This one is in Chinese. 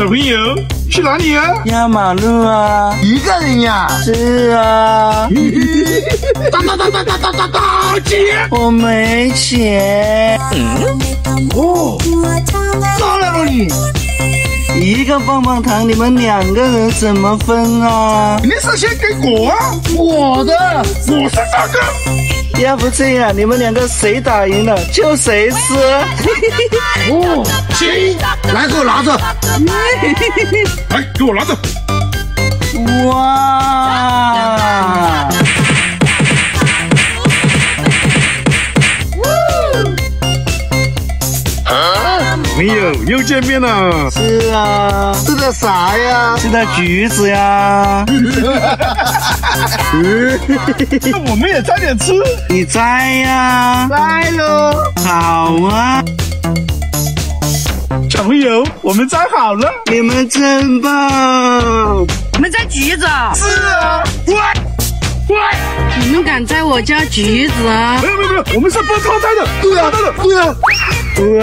小朋友去哪里啊？压马路啊！一个人呀？是啊。哒哒哒哒哒哒哒哒！姐，我没钱。嗯哦，哪来了你？一个棒棒糖，你们两个人怎么分啊？你是先给我啊？我的，我是大哥。要不这样，你们两个谁打赢了就谁吃。哦，行，来，给我拿着。来，给我拿着。哇！没有又见面了。是啊，吃的啥呀？吃的橘子呀。那我们也摘点吃。你摘呀？摘喽。好啊。小朋友，我们摘好了。你们真棒。我们摘橘子。是啊。喂喂，你们敢摘我家橘子啊？没有没有没有，我们是分开摘的。对啊，对啊。哇！